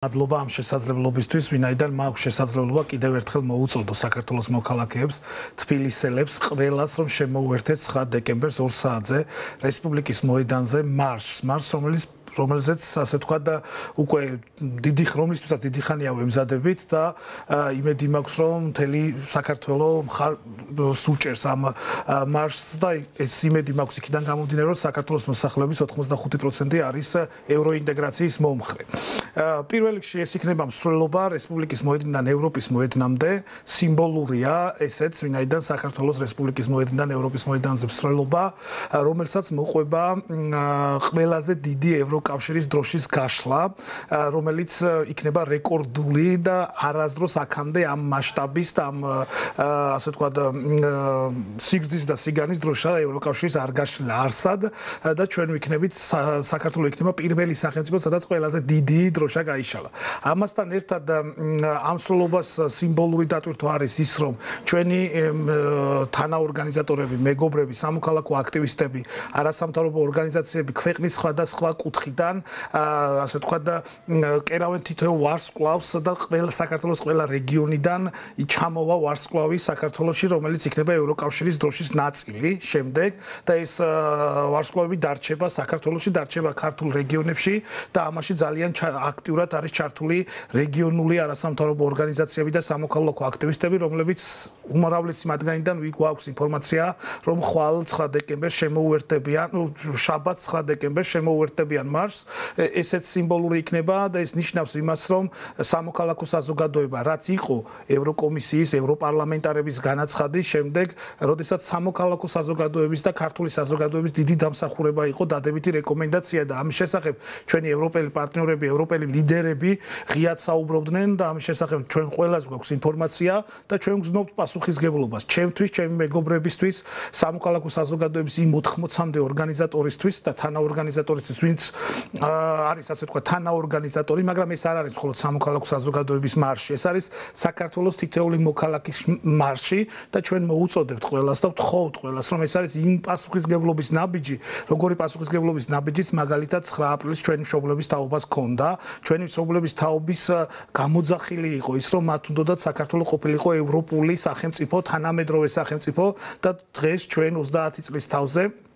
მადლობა ამ შესაძლებლობისთვის, ვინაიდან მაქვს შესაძლებლობა კიდევ ერთხელ მოუწოდო საქართველოს მოქალაქეებს, თბილისელებს, ყველას, რომ შემოუერთეთ 9 დეკემბერს 2 საათზე რესპუბლიკის მოედანზე მარშს, მარშს, რომელიც რომელზეც ასე თქვა და უკვე დიდი ხრომისთვისაც დიდი ხანია ვემზადებით და იმედი მაქვს რომ მთელი საქართველოს სუჭერს ამ მარშს და ეს იმედი მაქვს იქიდან გამომდინარე რომ საქართველოს მოსახლეობის 85% არის ევროინტეგრაციის მომხრე. პირველ რიგში ეს იქნება მსვლელობა რესპუბლიკის მოედნიდან ევროპის მოედნამდე სიმბოლურია ესეც ვინაიდან საქართველოს რესპუბლიკის მოედნიდან ევროპის მოედანზე მსვლელობა რომელსაც მოყვება ყველაზე დიდი ევროპის ევროკავშირის დროშის გაშლა, რომელიც იქნება რეკორდული და არასდროს აქამდე ამ მასშტაბის და ამ ასე თქვა სიგრძის და სიგანის დროშა ევროკავშირის არ გაშლა არსად და ჩვენ ვიქნებით საქართველოს იქნება პირველი სახელმწიფო, სადაც ყველაზე დიდი დროშა გაიშალა. ამასთან ერთად ამ სრულობას სიმბოლური დატვირთვა არის ის, რომ ჩვენი თანაორგანიზატორები, მეგობრები, სამოქალაქო აქტივისტები, არასამთავრობო ორგანიზაციები ქვეყნის სხვადასხვა კუთხით ხიდან ასე თქვა და კერავენ თითოეულ ვარსკვლავს და ყველა საქართველოს ყველა რეგიონიდან ჩამოვა ვარსკვლავი საქართველოსში რომელიც იქნება ევროკავშირის დროშის ნაწილი შემდეგ და ეს ვარსკვლავები დარჩება საქართველოსში დარჩება ქართულ რეგიონებში და ამაში ძალიან აქტიურად არის ჩართული რეგიონული არასამთავრობო ორგანიზაციები და სამოქალაქო აქტივისტები რომლებიც უმრავლესი მათგანიდან გვაქვს ინფორმაცია რომ ხვალ 9 დეკემბერს შემოუერთდებიან შაბათს 9 დეკემბერს შემოუერთდებიან მარშს ესეც სიმბოლური იქნება და ეს ნიშნავს იმას რომ სამოქალაქო საზოგადოება რაც იყო ევროკომისიის ევროპარლამენტარების განაცხადის შემდეგ როდესაც სამოქალაქო საზოგადოების და ქართული საზოგადოების დიდი დამსახურება იყო დადებითი რეკომენდაცია და ამის შესახებ ჩვენი ევროპელი პარტნიორები ევროპელი ლიდერები ღიად საუბრობდნენ და ამის შესახებ ჩვენ ყველას გვაქვს ინფორმაცია და ჩვენ გზნობთ პასუხისგებლობას. ჩემთვის ჩემი მეგობრებისთვის სამოქალაქო საზოგადოების იმ 80-მდე ორგანიზატორისთვის და თანაორგანიზატორისთვის ვინც არის ასე თქვა თანაორგანიზატორი, მაგრამ ეს არ არის მხოლოდ სამოქალაქო საზოგადოების მარში, ეს არის საქართველოს თითეული მოქალაქის მარში და ჩვენ მოუწოდებთ ყველას და ვთხოვთ ყველას, რომ ეს არის იმ პასუხისგებლობის ნაბიჯი, როგორი პასუხისგებლობის ნაბიჯიც მაგალითად 9 აპრილის ჩვენი მშობლების თაობას ქონდა, ჩვენი მშობლების თაობის გამოძახილი იყო ის, რომ მათ უნდათ საქართველოს ყოფილიყო ევროპული სახელმწიფო, თანამედროვე სახელმწიფო და დღეს ჩვენ 30 წლის თავზე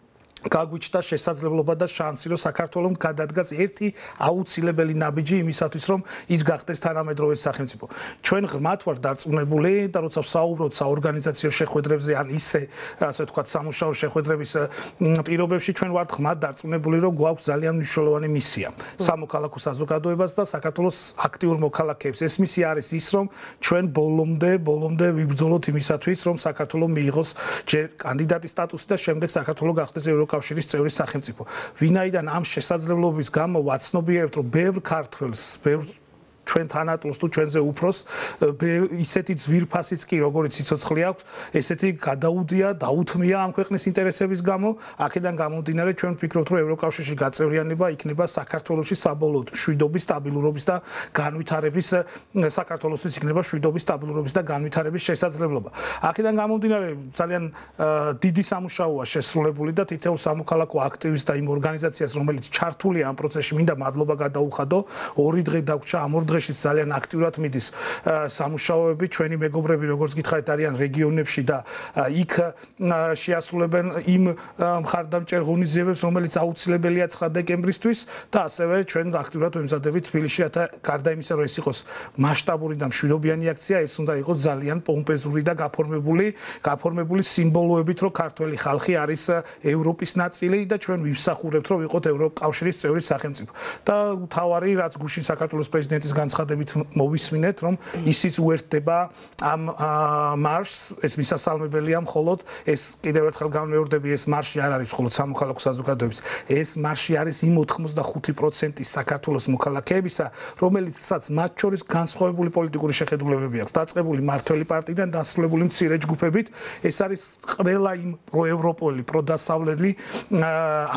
გაგვიჩნდა შესაძლებლობა და შანსი, რომ საქართველოს გადადგას ერთი აუცილებელი ნაბიჯი იმისათვის, რომ ის გახდეს თანამედროვე სახელმწიფო. ჩვენ ღმათ ვარ დარწმუნებული და როცა საუბრობთ საორგანიზაციო შეხვედრებზე, ან ისე, ასე ვთქვათ, სამუშაო შეხვედრების პირობებში, ჩვენ ვართ ღმათ დარწმუნებული, რომ გვაქვს ძალიან მნიშვნელოვანი მისია. სამოქალაქო საზოგადოებას და საქართველოს აქტიურ მოქალაქეებს. ეს მისია არის ის, რომ ჩვენ ბოლომდე, ბოლომდე ვიბრძოლოთ იმისათვის, რომ საქართველოს მიიღოს ჯერ კანდიდატის სტატუსი და შემდეგ საქართველოს გახდეს ევროკავშირის კავშირის წევრი სახელმწიფო. ვინაიდან ამ შესაძლებლობის გამო ვაცნობიერებთ, რომ ბევრ ქართველს, ბევრ ჩვენ თანატოლს თუ ჩვენზე უფროს ისეთი ძვირფასიც კი როგორც სიცოცხლე აქვს ესეთი გადაუდია დაუთმია ამ ქვეყნის ინტერესების გამო აქედან გამომდინარე ჩვენ ვფიქრობთ რომ ევროკავშირში გაწევრიანება იქნება საქართველოსი საბოლოოდ შვიდობის სტაბილურობის და განვითარების საქართველოსთვის იქნება შვიდობის სტაბილურობის და განვითარების შესაძლებლობა. აქედან გამომდინარე ძალიან დიდი სამუშაოა შესრულებული და თითოეულ სამოქალაქო აქტივისტ და იმ ორგანიზაციას რომელიც ჩართულია ამ პროცესში მინდა მადლობა გადაუხადო ორი დღე დაგვრჩა ამ ორ დღეში ძალიან აქტიურად მიდის სამუშაოები ჩვენი მეგობრები როგორც გითხარით არიან რეგიონებში და იქ შეასრულებენ იმ მხარდამჭერ ღონისძიებებს რომელიც აუცილებელია 9 დეკემბრისთვის და ასევე ჩვენ აქტიურად ვემზადებით თბილისში რათა გარდა იმისა რომ ეს იყოს მასშტაბური და მშვიდობიანი აქცია. ეს უნდა იყოს ძალიან პომპეზური და გაფორმებული გაფორმებული სიმბოლოებით რომ ქართველი ხალხი არის ევროპის ნაწილი და ჩვენ ვიფსახურებთ რომ ვიყოთ ევროკავშირის წევრი სახელმწიფო. და თავარი რაც გუშინ საქართველოს პრეზიდენტის განცხადებით მოვისმინეთ, რომ ისიც უერთდება ამ მარშს, ეს მისასალმებელია მხოლოდ. ეს კიდევ ერთხელ განმეორდები, ეს მარში არ არის მხოლოდ სამოქალაქო საზოგადოების, ეს მარში არის იმ 85% საქართველოს მოქალაქეებისა, რომელიცაც მათ შორის განსხვავებული პოლიტიკური შეხედულებები აქვს, დაწყებული მართველი პარტიიდან დასრულებული მცირე ჯგუფებით, ეს არის ყველა იმ პროევროპული, პროდასავლელი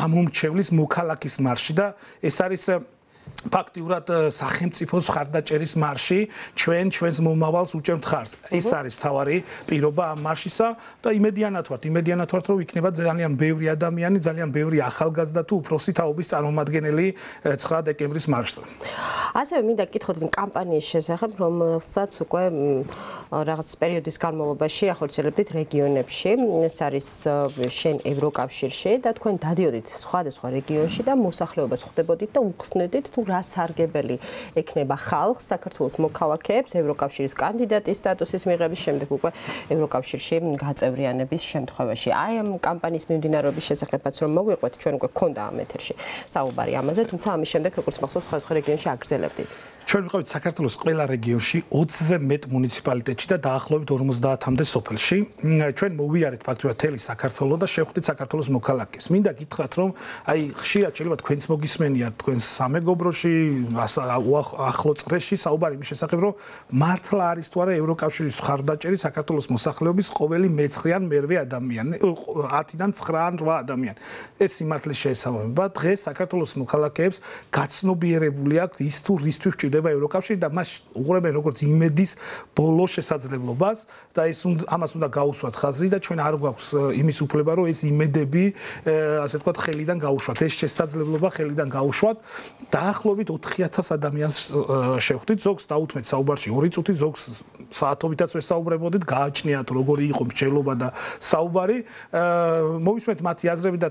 ამომრჩევლის მოქალაქის მარში და ეს არის ფაქტიურად სახელმწიფოს ხარდაჭერის მარში ჩვენ ჩვენს მომავალს უჭერთ ხარს. ეს არის თავარი პირობა ამ მარშისა და იმედიანად ვართ, იმედიანად ვართ, რომ იქნება ძალიან ბევრი ადამიანი, ძალიან ბევრი ახალგაზრდა თუ უფროსი თაობის წარმომადგენელი 9 დეკემბრის მარშზე. ასევე მინდა გითხოთ კამპანიის შესახებ, რომელსაც უკვე რაღაც პერიოდის განმავლობაში ახორციელებდით რეგიონებში. ეს არის შენ ევროკავშირში და თქვენ დადიოდით სხვადასხვა რეგიონში და მოსახლეობას ხვდებოდით და უხსნედით თუ რა სარგებელი ექნება ხალხს საქართველოს მოქალაქეებს ევროკავშირის კანდიდატის სტატუსის მიღების შემდეგ უკვე ევროკავშირში გაწევრიანების შემთხვევაში. აი ამ კამპანიის მიმდინარეობის შესახებაც რომ მოგვიყვეთ, ჩვენ უკვე გქონდა ამ ეთერში საუბარი ამაზე, თუმცა ამის შემდეგ როგორც მახსოვს სხვა სხვა რეგიონში აგრძელებდით. ჩვენ ვიყავით საქართველოს ყველა რეგიონში 20-ზე მეტ მუნიციპალიტეტში და დაახლოებით 50-მდე სოფელში. ჩვენ მოვიარეთ ფაქტობრივად თელი საქართველოს და შევხვდით საქართველოს მოქალაქეს. მინდა გითხრათ რომ აი ხშირად შეიძლება თქვენც მოგისმენიათ თქვენს სამეგობროში, ახლო წრეში საუბარი იმის შესახებ რომ მართლა არის თუ არა ევროკავშირის ხარდაჭერი საქართველოს მოსახლეობის ყოველი მეცხრიან მერვე ადამიანი 10-დან 9-ან 8 ადამიანი. ეს სიმართლის შესაბამება დღეს საქართველოს მოქალაქეებს გაცნობიერებული აქვს ის თუ რისთვის ჭირდება ხდება ევროკავშირი და მას უყურებენ როგორც იმედის ბოლო შესაძლებლობას და ეს ამას უნდა გაუსვათ ხაზი და ჩვენ არ გვაქვს იმის უფლება რომ ეს იმედები ასე ვთქვათ ხელიდან გაუშვათ. ეს შესაძლებლობა ხელიდან გაუშვათ. დაახლოებით 4000 ადამიანს შევხვდით. ზოგს დაუთმეთ საუბარში 2 წუთი ზოგს საათობითაც ვესაუბრებოდით გააჩნიათ როგორი იყო მსჯელობა და საუბარი. მოვისმენთ მათი აზრები და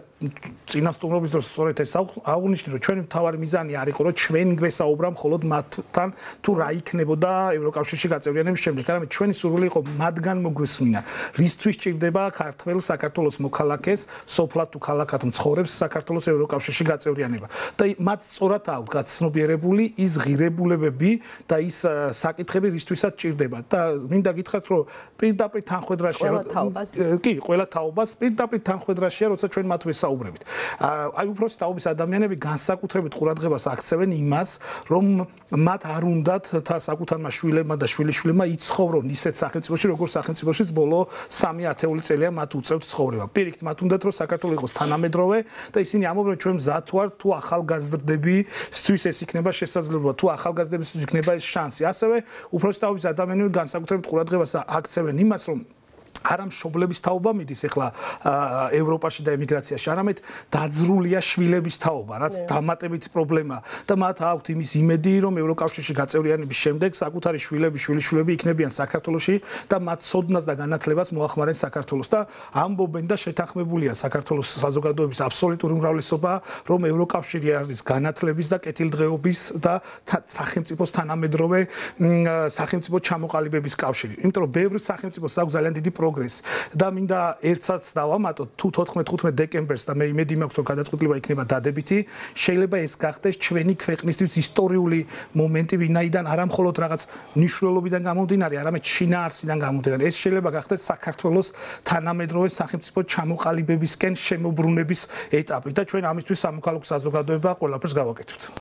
წინასწარმობის დროს სწორედ ეს აღნიშნე რომ ჩვენი მთავარი მიზანი არ იყო რომ ჩვენ გვესაუბრა მხოლოდ მათ თან თუ რა იქნებოდა ევროკავშირში გაწევრიანების შემდეგ, მაგრამ ჩვენი სურვილი იყო მათგან მოგვესმინა, რისთვის ჭირდება ქართულ საქართველოს მოქალაქეს, სოფლად თუ ქალაქად მცხოვრებს საქართველოს ევროკავშირში გაწევრიანება. და მათ სწორად აქვს გაცნობიერებული ის ღირებულებები და ის საკითხები, რისთვისაც ჭირდება. და მინდა გითხრათ, რომ პირდაპირ თანხwebdriverშია კი, ყველა თაობას პირდაპირ თანხwebdriverშია, როცა ჩვენ მათ ვესაუბრებით. აი უფროსი თაობის ადამიანები განსაკუთრებით ყურადღებას აქცევენ იმას, რომ მათ არ უნდათ თა საკუთარმა შვილებმა და შვილიშვილებმა იცხოვრონ ისეთ სახელმწიფოში, როგორც სახელმწიფოშიც ბოლო 3 ათეული წელია მათ უწევთ ცხოვრება. პირიქით, მათ უნდათ რომ საქართველოს იყოს თანამედროვე და ისინი ამობენ ჩვენ მზად ვართ თუ ახალგაზრდები სთვის ეს იქნება შესაძლებლობა, თუ ახალგაზრდების იქნება ეს შანსი. ასევე უფროსი თავის ადამიანები განსაკუთრებით ყურადღებას აქცევენ იმას, რომ არა მშობლების თაობა მიდის ახლა ევროპაში და ემიგრაციაში, არამედ დაძრულია შვილების თაობა, რაც დამატებით პრობლემაა და მათ აქვთ იმის იმედი, რომ ევროკავშირში გაწევრიანების შემდეგ საკუთარი შვილები, შვილიშვილები იქნებიან საქართველოში და მათ სოდნას და განათლებას მოახმარენ საქართველოს. და ამბობენ და შეთანხმებულია საქართველოს საზოგადოების აბსოლუტური უმრავლესობა, რომ ევროკავშირი არის განათლების და კეთილდღეობის და სახელმწიფოს თანამედროვე სახელმწიფო ჩამოყალიბების კავშირი. იმიტომ რომ ბევრი სახელმწიფოს აქვს ძალიან დიდი პრობლემა პროგრესს. და მინდა ერთსაც დავამატოთ თუ 14-15 დეკემბერს და მე იმედი მაქვს რომ გადაწყვეტილება იქნება დადებითი შეიძლება ეს გახდეს ჩვენი ქვეყნისთვის ისტორიული მომენტი ვინაიდან არა მხოლოდ რაღაც ნიშნულობიდან გამომდინარე არამედ შინაარსიდან გამომდინარე. ეს შეიძლება გახდეს საქართველოს თანამედროვე სახელმწიფო ჩამოყალიბებისკენ შემოbrunების ეტაპი და ჩვენ ამისთვის სამოქალაქო საზოგადოება ყველაფერს გავაკეთებთ